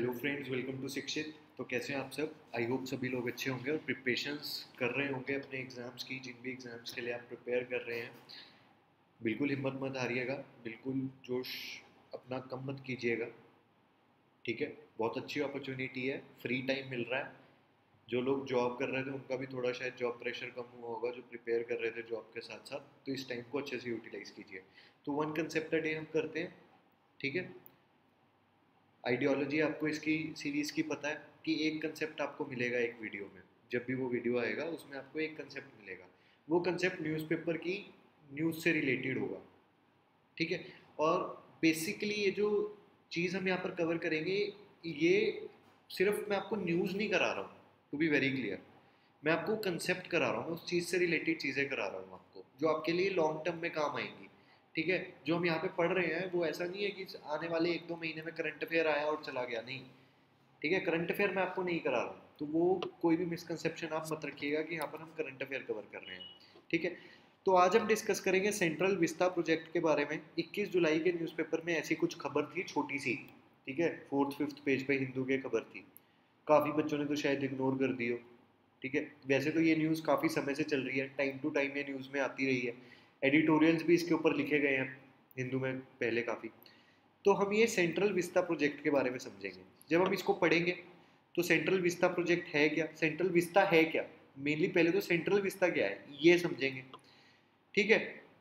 Hello friends welcome to शिक्षित तो कैसे हैं आप सब? आई होप सभी लोग अच्छे होंगे और प्रिपरेशंस कर रहे होंगे अपने एग्ज़ाम्स की, जिन भी एग्ज़ाम्स के लिए आप प्रिपेयर कर रहे हैं। बिल्कुल हिम्मत मत हारिएगा, बिल्कुल जोश अपना कम मत कीजिएगा। ठीक है? बहुत अच्छी अपॉर्चुनिटी है फ्री टाइम मिल रहा है। जो लोग जॉब कर रहे थे, उनका भी थोड़ा शायद जॉब प्रेशर कम हुआ होगा जो प्रिपेयर कर रहे थे जॉब के साथ साथ तो इस टाइम को अच्छे से यूटिलाइज़ कीजिए। तो वन कंसेप्ट डे हम करते हैं। ठीक है? आइडियोलॉजी आपको इसकी सीरीज़ की पता है कि एक कंसेप्ट आपको मिलेगा एक वीडियो में। जब भी वो वीडियो आएगा, उसमें आपको एक कंसेप्ट मिलेगा। वो कंसेप्ट न्यूज़पेपर की न्यूज़ से रिलेटेड होगा। ठीक है? और बेसिकली ये जो चीज़ हम यहाँ पर कवर करेंगे, ये सिर्फ़ मैं आपको न्यूज़ नहीं करा रहा हूँ टू बी वेरी क्लियर मैं आपको कंसेप्ट करा रहा हूँ, उस चीज़ से रिलेटेड चीज़ें करा रहा हूँ आपको, जो आपके लिए लॉन्ग टर्म में काम आएँगी। ठीक है? जो हम यहाँ पे पढ़ रहे हैं, वो ऐसा नहीं है कि आने वाले एक दो महीने में करंट अफेयर आया और चला गया। नहीं। ठीक है? करंट अफेयर मैं आपको नहीं करा रहा हूँ। तो वो कोई भी मिसकनसेप्शन आप मत रखिएगा कि यहाँ पर हम करंट अफेयर कवर कर रहे हैं। ठीक है? तो आज हम डिस्कस करेंगे सेंट्रल विस्ता प्रोजेक्ट के बारे में। 21 जुलाई के न्यूज़पेपर में ऐसी कुछ खबर थी छोटी सी। ठीक है? फोर्थ फिफ्थ पेज पे हिंदू के खबर थी। काफ़ी बच्चों ने तो शायद इग्नोर कर दी हो। ठीक है? वैसे तो ये न्यूज़ काफ़ी समय से चल रही है। टाइम टू टाइम ये न्यूज़ में आती रही है। एडिटोरियल्स भी इसके ऊपर लिखे गए हैं, हिंदू में पहले काफ़ी। तो हम ये सेंट्रल विस्ता प्रोजेक्ट के बारे में समझेंगे। जब हम इसको पढ़ेंगे तो सेंट्रल विस्ता प्रोजेक्ट है क्या? सेंट्रल विस्ता है क्या? मेनली पहले तो सेंट्रल विस्ता क्या है, ये समझेंगे। ठीक है?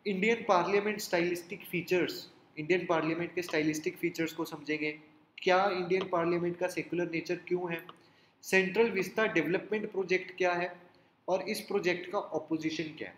Indian parliament stylistic features, Indian parliament के स्टाइलिस्टिक फीचर्स को समझेंगे। क्या इंडियन पार्लियामेंट का सेकुलर नेचर क्यों है? सेंट्रल विस्ता डेवलपमेंट प्रोजेक्ट क्या है? और इस प्रोजेक्ट का ऑपोजिशन क्या है?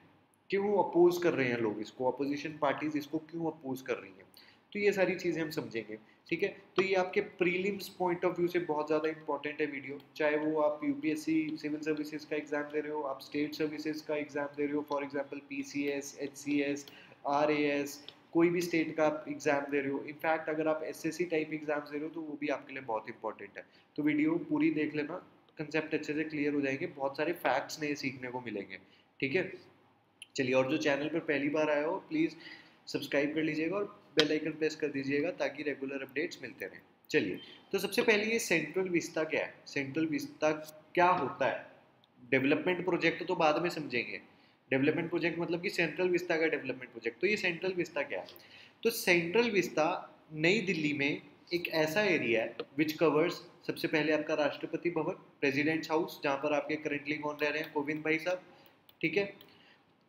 क्यों अपोज कर रहे हैं लोग इसको? अपोजिशन पार्टीज़ इसको क्यों अपोज कर रही हैं? तो ये सारी चीज़ें हम समझेंगे, ठीक है? तो ये आपके प्रीलिम्स पॉइंट ऑफ़ व्यू से बहुत ज़्यादा इंपॉर्टेंट है वीडियो चाहे वो आप यूपीएससी सिविल सर्विसेज़ का एग्ज़ाम दे रहे हो, आप स्टेट सर्विसेज़ का एग्ज़ाम दे रहे हो for example PCS HCS RAS कोई भी स्टेट का आप एग्ज़ाम दे रहे हो। इनफैक्ट अगर आप एसएससी टाइप एग्ज़ाम दे रहे हो तो वो भी आपके लिए बहुत इंपॉर्टेंट है। तो वीडियो पूरी देख लेना कंसेप्ट अच्छे से क्लियर हो जाएँगे, बहुत सारे फैक्ट्स नए सीखने को मिलेंगे, ठीक है? चलिए, और जो चैनल पर पहली बार आया हो प्लीज़ सब्सक्राइब कर लीजिएगा और बेल आइकन प्रेस कर दीजिएगा ताकि रेगुलर अपडेट्स मिलते रहें। चलिए तो सबसे पहले ये सेंट्रल विस्ता क्या है? सेंट्रल विस्ता क्या होता है? डेवलपमेंट प्रोजेक्ट तो बाद में समझेंगे। डेवलपमेंट प्रोजेक्ट मतलब कि सेंट्रल विस्ता का डेवलपमेंट प्रोजेक्ट तो ये सेंट्रल विस्ता क्या है? तो सेंट्रल विस्ता नई दिल्ली में एक ऐसा एरिया है विच कवर्स सबसे पहले आपका राष्ट्रपति भवन प्रेसिडेंट्स हाउस जहाँ पर आपके करेंटली कौन रह रहे हैं? कोविंद भाई साहब, ठीक है?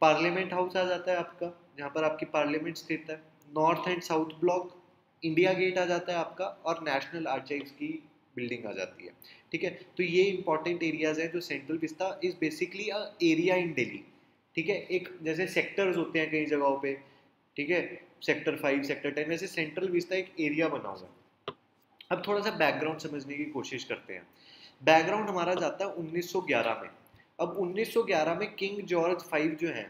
पार्लियामेंट हाउस आ जाता है आपका, जहाँ पर आपकी पार्लियामेंट स्थित है। North and south block India Gate आ जाता है आपका और नेशनल आर्चाइव्स की बिल्डिंग आ जाती है। ठीक है? तो ये इंपॉर्टेंट एरियाज़ हैं जो Central Vista is basically a area in Delhi ठीक है? एक, जैसे सेक्टर्स होते हैं कई जगहों पे। ठीक है? सेक्टर फाइव सेक्टर टेन वैसे सेंट्रल विस्ता एक एरिया बना हुआ है। अब थोड़ा सा बैकग्राउंड समझने की कोशिश करते हैं। बैकग्राउंड हमारा जाता है 1911 में। अब 1911 में किंग जॉर्ज फाइव जो हैं,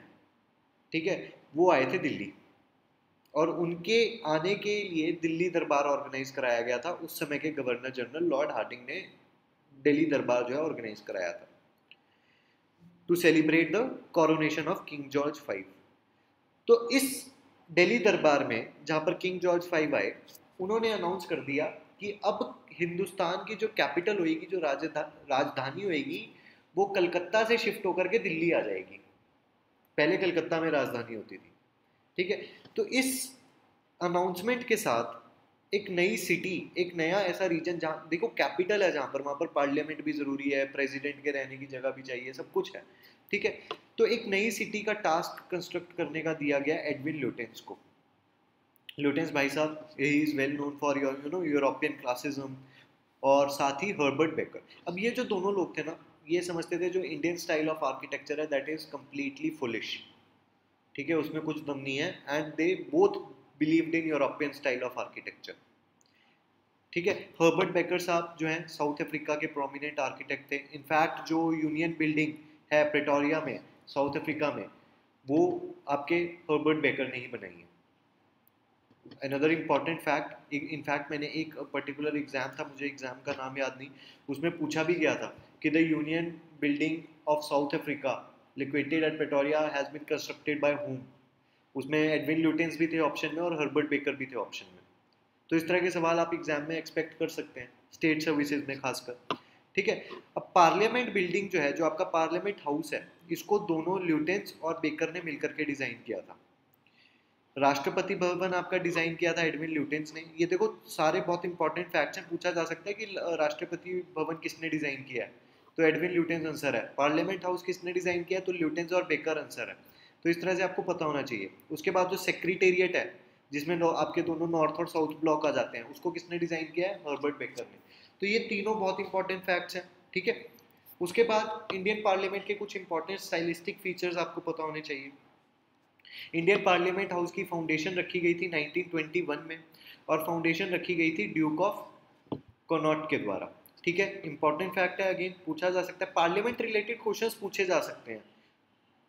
ठीक है, वो आए थे दिल्ली। और उनके आने के लिए दिल्ली दरबार ऑर्गेनाइज कराया गया था। उस समय के गवर्नर जनरल लॉर्ड हार्डिंग ने दिल्ली दरबार जो है ऑर्गेनाइज कराया था। To celebrate the coronation of King George five. तो इस दिल्ली दरबार में, जहाँ पर किंग जॉर्ज फाइव आए, उन्होंने अनाउंस कर दिया कि अब हिंदुस्तान की जो कैपिटल होएगी, जो राजधानी होएगी वो कलकत्ता से शिफ्ट होकर के दिल्ली आ जाएगी। पहले कलकत्ता में राजधानी होती थी। ठीक है? तो इस अनाउंसमेंट के साथ एक नई सिटी एक नया ऐसा रीजन जहाँ, देखो कैपिटल है जहाँ पर, वहाँ पर पार्लियामेंट भी ज़रूरी है प्रेसिडेंट के रहने की जगह भी चाहिए, सब कुछ है। ठीक है? तो एक नई सिटी का टास्क कंस्ट्रक्ट करने का दिया गया एडविन ल्यूटेंस को। ल्यूटेंस भाई साहब he is well known for your you know European classicism और साथ ही हर्बर्ट बेकर अब ये जो दोनों लोग थे ना ये समझते थे जो इंडियन स्टाइल ऑफ़ आर्किटेक्चर है दैट इज़ कम्प्लीटली फुलिश ठीक है, उसमें कुछ दम नहीं है। And they both believed in European style of architecture ठीक है हर्बर्ट बेकर साहब जो हैं साउथ अफ्रीका के प्रोमिनेंट आर्किटेक्ट थे। इनफैक्ट जो यूनियन बिल्डिंग है प्रेटोरिया में साउथ अफ्रीका में, वो आपके हर्बर्ट बेकर ने ही बनाई है। अनदर इंपॉर्टेंट फैक्ट इनफैक्ट मैंने एक पर्टिकुलर एग्ज़ाम था, मुझे एग्ज़ाम का नाम याद नहीं, उसमें पूछा भी गया था। कि the Union Building of South Africa located at Pretoria has been constructed by whom उसमें एडविन ल्यूटेंस भी थे ऑप्शन में और हर्बर्ट बेकर भी थे ऑप्शन में। तो इस तरह के सवाल आप एग्ज़ाम में एक्सपेक्ट कर सकते हैं स्टेट सर्विसेज़ में खासकर। ठीक है? अब पार्लियामेंट बिल्डिंग जो है, जो आपका पार्लियामेंट हाउस है, इसको दोनों ल्यूटेंस और बेकर ने मिलकर के डिज़ाइन किया था। राष्ट्रपति भवन आपका डिज़ाइन किया था एडविन ल्यूटेंस ने। ये देखो, सारे बहुत इंपॉर्टेंट फैक्ट्स हैं। पूछा जा सकता है कि राष्ट्रपति भवन किसने डिज़ाइन किया है? तो एडविन ल्यूटेंस आंसर है। पार्लियामेंट हाउस किसने डिज़ाइन किया? तो ल्यूटेंस और बेकर आंसर है। तो इस तरह से आपको पता होना चाहिए। उसके बाद जो सेक्रेटेरिएट है, जिसमें आपके दोनों नॉर्थ और साउथ ब्लॉक आ जाते हैं, उसको किसने डिज़ाइन किया है? हर्बर्ट बेकर ने। तो ये तीनों बहुत इंपॉर्टेंट फैक्ट्स हैं, ठीक है? उसके बाद इंडियन पार्लियामेंट के कुछ इंपॉर्टेंट स्टाइलिस्टिक फीचर्स आपको पता होने चाहिए। इंडियन पार्लियामेंट हाउस की फाउंडेशन रखी गई थी 1921 में और फाउंडेशन रखी गई थी ड्यूक ऑफ़ कोनॉट के द्वारा। ठीक है इंपॉर्टेंट फैक्ट है अगेन पूछा जा सकता है। पार्लियामेंट रिलेटेड क्वेश्चन पूछे जा सकते हैं।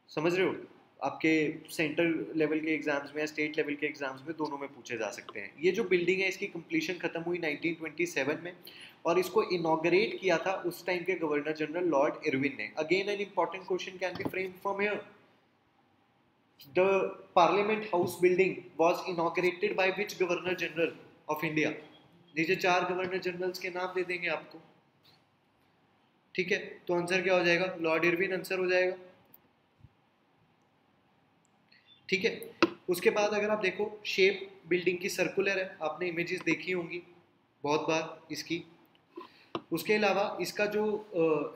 समझ रहे हो? आपके सेंट्रल लेवल के एग्ज़ाम्स में या स्टेट लेवल के एग्ज़ाम्स में दोनों में पूछे जा सकते हैं। ये जो बिल्डिंग है, इसकी कंप्लीशन खत्म हुई 1927 में और इसको इनोग्रेट किया था उस टाइम के गवर्नर जनरल लॉर्ड इरविन ने। Again an important question can be frame from here the parliament house building was inaugurated by which governor general of India नीचे चार गवर्नर जनरल्स के नाम दे देंगे आपको। ठीक है? तो आंसर क्या हो जाएगा? लॉर्ड इरविन आंसर हो जाएगा। ठीक है? उसके बाद अगर आप देखो शेप बिल्डिंग की सर्कुलर है। आपने इमेजेस देखी होंगी, बहुत बार इसकी। उसके अलावा इसका जो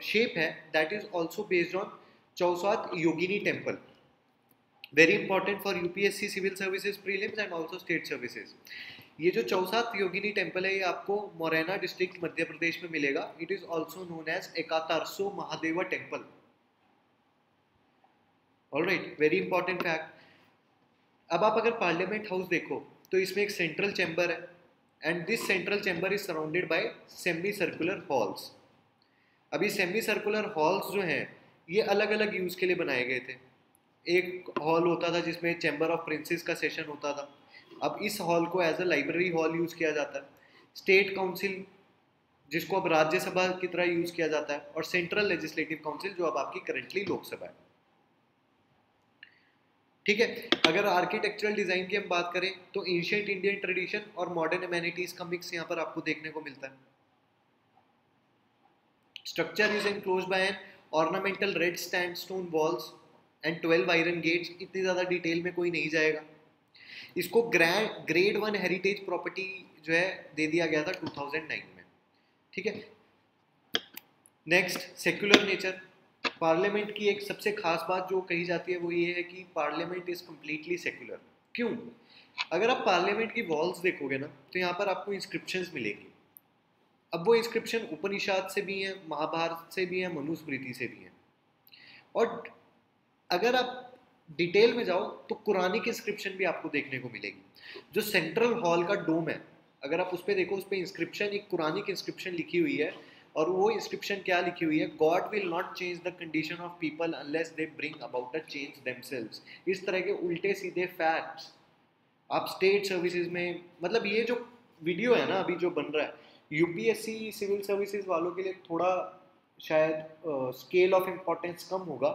शेप है that is also based on Chausath Yogini temple very important for UPSC civil services prelims and also state services ये जो चौसात योगिनी टेंपल है, ये आपको मोरैना डिस्ट्रिक्ट मध्य प्रदेश में मिलेगा। It is also known as Ekattarso Mahadeva temple all right very important fact अब आप अगर पार्लियामेंट हाउस देखो तो इसमें एक सेंट्रल चैम्बर है। And this central chamber is surrounded by semi circular halls अभी सेमी सर्कुलर हॉल्स जो हैं, ये अलग अलग यूज़ के लिए बनाए गए थे। एक हॉल होता था जिसमें चैम्बर ऑफ़ प्रिंसेस का सेशन होता था। अब इस हॉल को as a library hall use किया जाता है। स्टेट काउंसिल जिसको अब राज्यसभा की तरह यूज़ किया जाता है, और सेंट्रल लेजिस्लेटिव काउंसिल जो अब आपकी करेंटली लोकसभा है। ठीक है? अगर आर्किटेक्चरल डिज़ाइन की हम बात करें तो एशियंट इंडियन ट्रेडिशन और मॉडर्न एमेनिटीज का मिक्स यहाँ पर आपको देखने को मिलता है। Structure is enclose by an ornamental red stand stone walls and 12 iron gates इतनी ज़्यादा डिटेल में कोई नहीं जाएगा। इसको grand grade one heritage property जो है, दे दिया गया था 2009 में। ठीक है? नेक्स्ट सेक्युलर नेचर पार्लियामेंट की एक सबसे खास बात जो कही जाती है, वो ये है कि पार्लियामेंट इज़ कम्प्लीटली सेक्युलर क्यों? अगर आप पार्लियामेंट की वॉल्स देखोगे ना तो यहाँ पर आपको इंस्क्रिप्शन मिलेंगी। अब वो इंस्क्रिप्शन उपनिषद से भी हैं महाभारत से भी हैं मनुस्मृति से भी हैं। और अगर आप डिटेल में जाओ तो कुरानिक इंस्क्रिप्शन भी आपको देखने को मिलेगी। जो सेंट्रल हॉल का डोम है, अगर आप उस पर देखो, उस पर इंस्क्रिप्शन एक कुरानिक इंस्क्रिप्शन लिखी हुई है और वो इंस्क्रिप्शन क्या लिखी हुई है? God will not change the condition of people unless they bring about a change themselves इस तरह के उल्टे सीधे फैक्ट्स आप स्टेट सर्विसेज़ में मतलब ये जो वीडियो है ना अभी जो बन रहा है यूपीएससी सिविल सर्विसेज़ वालों के लिए थोड़ा शायद स्केल ऑफ़ इम्पोर्टेंस कम होगा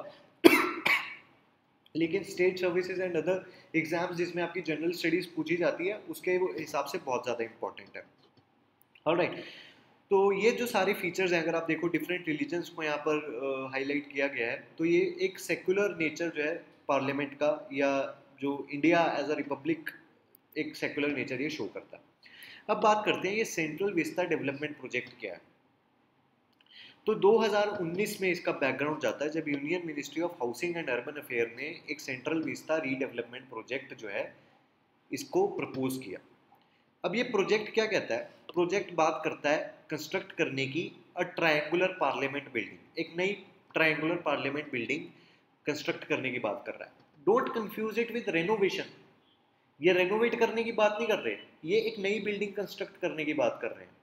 लेकिन state services and other exams जिसमें आपकी जनरल स्टडीज़ पूछी जाती है, उसके हिसाब से बहुत ज़्यादा इंपॉर्टेंट है। और राइट. तो ये जो सारे फीचर्स हैं, अगर आप देखो डिफरेंट रिलीजन्स को यहाँ पर हाईलाइट किया गया है तो ये एक सेकुलर नेचर जो है पार्लियामेंट का या जो इंडिया एज अ रिपब्लिक एक सेकुलर नेचर ये शो करता है। अब बात करते हैं, ये सेंट्रल विस्ता डेवलपमेंट प्रोजेक्ट क्या है? तो 2019 में इसका बैकग्राउंड जाता है जब union ministry of housing and urban affair ने एक सेंट्रल विस्ता रीडेवलपमेंट प्रोजेक्ट जो है, इसको प्रपोज किया। अब ये प्रोजेक्ट क्या कहता है? प्रोजेक्ट बात करता है कंस्ट्रक्ट करने की अ ट्रायंगुलर पार्लियामेंट बिल्डिंग एक नई ट्रायंगुलर पार्लियामेंट बिल्डिंग कंस्ट्रक्ट करने की बात कर रहा है। Don't confuse it with renovation ये रेनोवेट करने की बात नहीं कर रहे, ये एक नई बिल्डिंग कंस्ट्रक्ट करने की बात कर रहे हैं।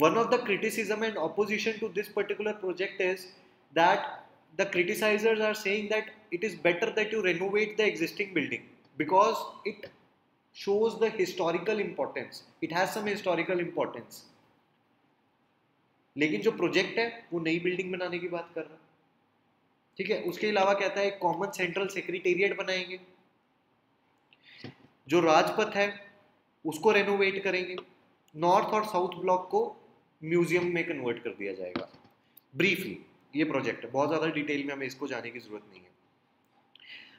One of the criticism and opposition to this particular project is that the criticizers are saying that it is better that you renovate the existing building because it shows the historical importance it has some historical importance लेकिन जो project है वो नई building बनाने की बात कर रहा है ठीक है उसके अलावा कहता है कॉमन सेंट्रल सेक्रेटेरिएट बनाएँगे जो राजपथ है उसको रेनोवेट करेंगे नॉर्थ और साउथ ब्लॉक को म्यूज़ियम में कन्वर्ट कर दिया जाएगा। ब्रीफली ये प्रोजेक्ट है। बहुत ज़्यादा डिटेल में हमें इसको जाने की ज़रूरत नहीं है।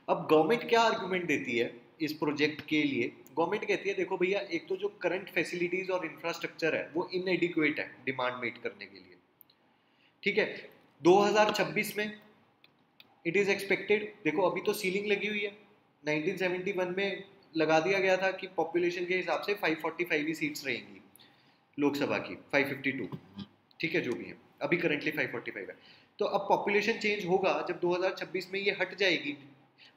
अब गवर्नमेंट क्या आर्गूमेंट देती है इस प्रोजेक्ट के लिए? गवर्नमेंट कहती है, देखो भैया, एक तो जो करंट फैसिलिटीज़ और इंफ्रास्ट्रक्चर है, वो इनएडिक्वेट है डिमांड मीट करने के लिए। ठीक है? 2026 में इट इज़ एक्सपेक्टेड देखो अभी तो सीलिंग लगी हुई है। 1971 में लगा दिया गया था कि पॉपुलेशन के हिसाब से 545 ही सीट्स रहेंगी। लोकसभा की 552 ठीक है, जो भी है। अभी करेंटली 545 है। तो अब पॉपुलेशन चेंज होगा जब 2026 में ये हट जाएगी।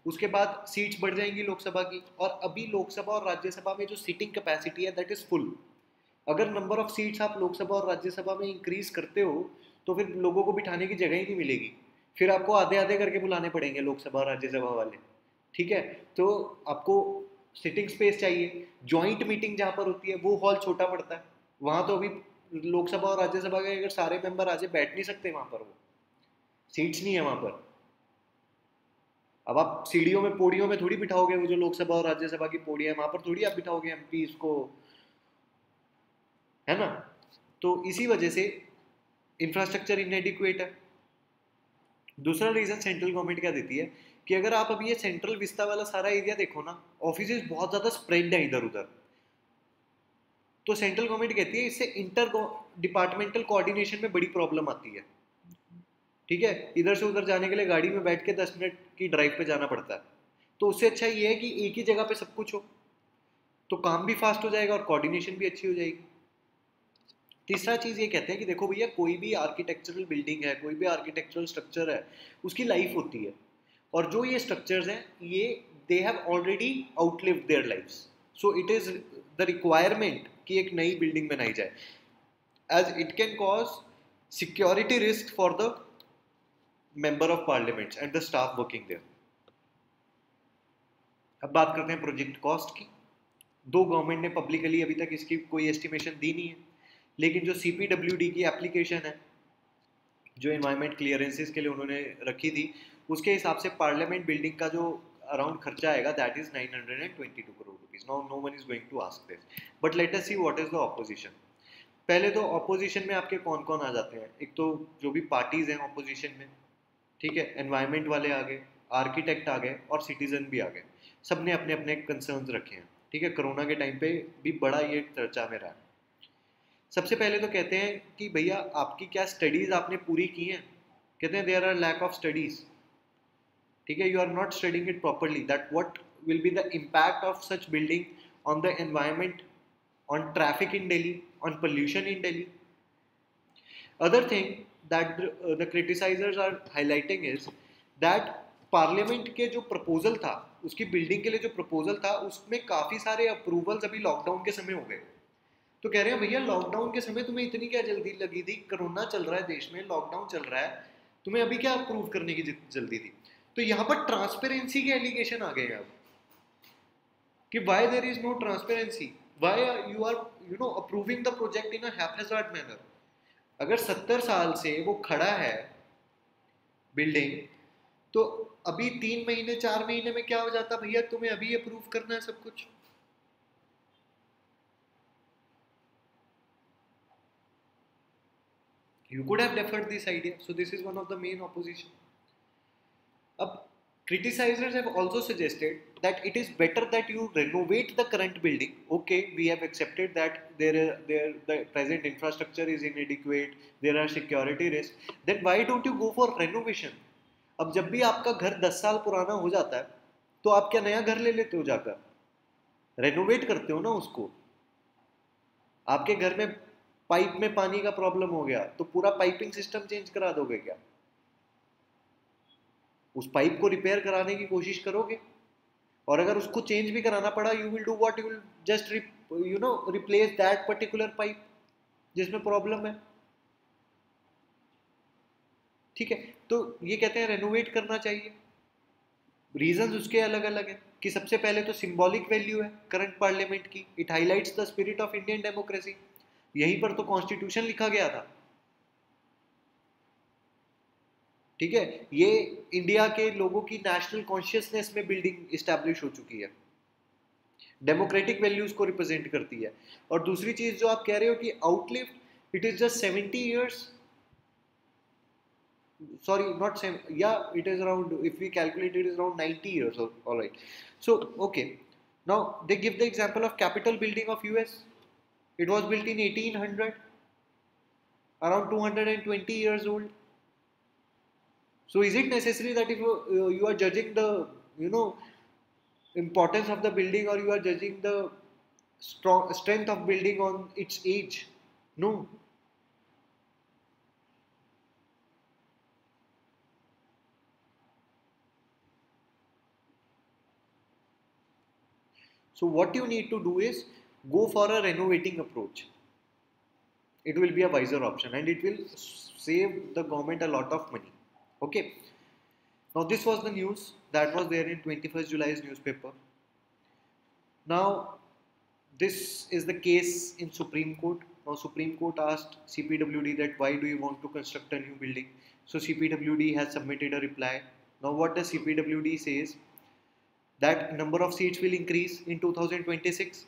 उसके बाद सीट्स बढ़ जाएँगी लोकसभा की और अभी लोकसभा और राज्यसभा में जो सीटिंग कैपेसिटी है दैट इज़ फुल अगर नंबर ऑफ़ सीट्स आप लोकसभा और राज्यसभा में इंक्रीज करते हो तो फिर लोगों को बिठाने की जगह ही नहीं मिलेगी। फिर आपको आधे आधे करके बुलाने पड़ेंगे लोकसभा और राज्यसभा वाले। ठीक है? तो आपको सिटिंग स्पेस चाहिए। ज्वाइंट मीटिंग जहाँ पर होती है, वो हॉल छोटा पड़ता है। वहाँ तो अभी लोकसभा और राज्यसभा के अगर सारे मेंबर आज बैठ नहीं सकते वहाँ पर वो। सीट्स नहीं है वहाँ पर। अब आप सीढ़ियों में, पोड़ियों में थोड़ी बिठाओगे वो जो लोकसभा और राज्यसभा की पोड़ियाँ है, वहाँ पर थोड़ी आप बिठाओगे एम को है ना? तो इसी वजह से इंफ्रास्ट्रक्चर इनएडिक्वेट है। दूसरा रीज़न सेंट्रल गवर्नमेंट क्या देती है कि अगर आप अभी ये सेंट्रल विस्ता वाला सारा एरिया देखो ना ऑफ़िस बहुत ज़्यादा स्प्रेड है इधर उधर तो सेंट्रल गवर्नमेंट कहती है, इससे इंटर डिपार्टमेंटल कोऑर्डिनेशन में बड़ी प्रॉब्लम आती है। ठीक है? इधर से उधर जाने के लिए गाड़ी में बैठ के दस मिनट की ड्राइव पे जाना पड़ता है। तो उससे अच्छा ये है कि एक ही जगह पे सब कुछ हो। तो काम भी फास्ट हो जाएगा और कोऑर्डिनेशन भी अच्छी हो जाएगी। तीसरा चीज़ ये कहते हैं कि देखो भैया, कोई भी आर्किटेक्चरल बिल्डिंग है, कोई भी आर्किटेक्चरल स्ट्रक्चर है, उसकी लाइफ होती है। और जो ये स्ट्रक्चर्स हैं, ये they have already outlive their life so it is the requirement कि एक नई बिल्डिंग बनाई जाए. As it can cause security risk for the member of parliament and the staff working there अब बात करते हैं प्रोजेक्ट कॉस्ट की. दो गवर्नमेंट ने पब्लिकली अभी तक इसकी कोई एस्टिमेशन दी नहीं है. लेकिन जो सी पी डब्ल्यू डी की एप्लीकेशन है, जो इन्वायरमेंट क्लियरेंसेज के लिए उन्होंने रखी थी, उसके हिसाब से पार्लियामेंट बिल्डिंग का जो अराउंड खर्चा आएगा that is 922 crore rupees no no one is going to ask this but let us see what is the opposition पहले तो ऑपोजिशन में आपके कौन कौन आ जाते हैं? एक तो जो भी पार्टीज़ हैं ऑपोजिशन में, ठीक है? एनवायरमेंट वाले आ गए आर्किटेक्ट आ गए और सिटीजन भी आ गए। सबने अपने अपने कंसर्न्स रखे हैं, ठीक है? कोरोना के टाइम पे भी बड़ा ये चर्चा में रहा सबसे पहले तो कहते हैं कि भैया, आपकी क्या स्टडीज़ आपने पूरी की हैं? कहते हैं there are lack of studies ठीक है? You are not studying it properly that what will be the impact of such building on the environment on traffic in Delhi on pollution in Delhi other thing uh, the criticizers are highlighting is that parliament के जो proposal था उसकी building के लिए जो proposal था उसमें काफ़ी सारे अप्रूवल्स अभी लॉकडाउन के समय हो गए। तो कह रहे हैं भैया लॉकडाउन के समय तुम्हें इतनी क्या जल्दी लगी थी? कोरोना चल रहा है देश में लॉकडाउन चल रहा है। तुम्हें अभी क्या अप्रूव करने की जल्दी थी? तो यहाँ पर ट्रांसपेरेंसी के एलिगेशन आ गए अब। कि why there is no transparency why you are you know approving the project in a manner अगर सत्तर साल से वो खड़ा है बिल्डिंग तो अभी तीन महीने, चार महीने में क्या हो जाता भैया? तुम्हें अभी अप्रूव करना है सब कुछ। You could have deferred this idea. So this is one of the main opposition. अब criticizers have also suggested that it is better that you renovate the current building okay we have accepted that there there the present infrastructure is inadequate are security risk then why don't you go for renovation अब जब भी आपका घर दस साल पुराना हो जाता है तो आप क्या नया घर ले लेते हो जाकर? रेनोवेट करते हो ना उसको। आपके घर में पाइप में पानी का प्रॉब्लम हो गया तो पूरा पाइपिंग सिस्टम चेंज करा दोगे क्या? उस पाइप को रिपेयर कराने की कोशिश करोगे? और अगर उसको चेंज भी कराना पड़ा you will do what you will just you know replace that particular pipe जिसमें प्रॉब्लम है। ठीक है? तो ये कहते हैं रेनोवेट करना चाहिए। रीजन उसके अलग अलग है कि सबसे पहले तो सिंबॉलिक वैल्यू है करंट पार्लियामेंट की। It highlights the spirit of Indian democracy यहीं पर तो कॉन्स्टिट्यूशन लिखा गया था। ठीक है? ये इंडिया के लोगों की नेशनल कॉन्शियसनेस में बिल्डिंग इस्टेब्लिश हो चुकी है। डेमोक्रेटिक वैल्यूज़ को रिप्रेजेंट करती है। और दूसरी चीज़ जो आप कह रहे हो कि outlived it is just seventy years sorry not same या it is around if you calculate it is around ninety years all right so okay now they give the example of Capitol building of U S it was built in eighteen hundred around two hundred and twenty years old so is it necessary that if you, uh, you are judging the you know importance of the building or you are judging the strong strength of building on its age no So what you need to do is go for a renovating approach. It will be a wiser option and it will save the government a lot of money. Okay. Now this was the news that was there in 21st July's newspaper. Now this is the case in Supreme Court. Now Supreme Court asked CPWD that why do you want to construct a new building? So CPWD has submitted a reply. Now what the CPWD says that number of seats will increase in 2026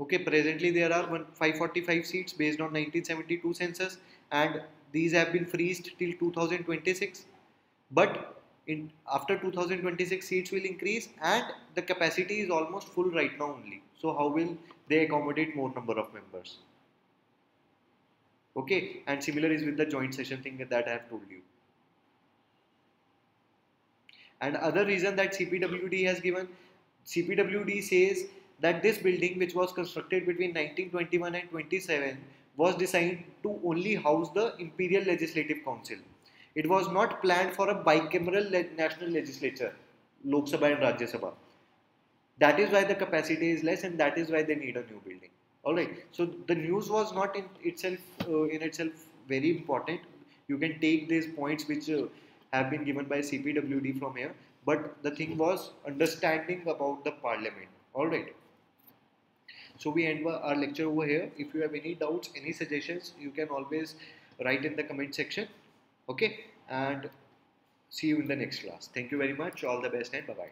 okay presently there are 545 seats based on 1972 census and these have been freezed till 2026 but in after 2026 seats will increase and the capacity is almost full right now only. So how will they accommodate more number of members? Okay and similar is with the joint session thing that i have told you. And other reason that CPWD has given, CPWD says that this building which was constructed between 1921 and 27 was designed to only house the Imperial Legislative Council. It was not planned for a bicameral le national legislature, Lok Sabha and Rajya Sabha. That is why the capacity is less and that is why they need a new building. Alright, so the news was not in itself uh, in itself very important. You can take these points which uh, have been given by CPWD from here. But the thing was understanding about the parliament. Alright. So we end our lecture over here. If you have any doubts, any suggestions, you can always write in the comment section. Okay. And see you in the next class. Thank you very much. All the best and bye-bye.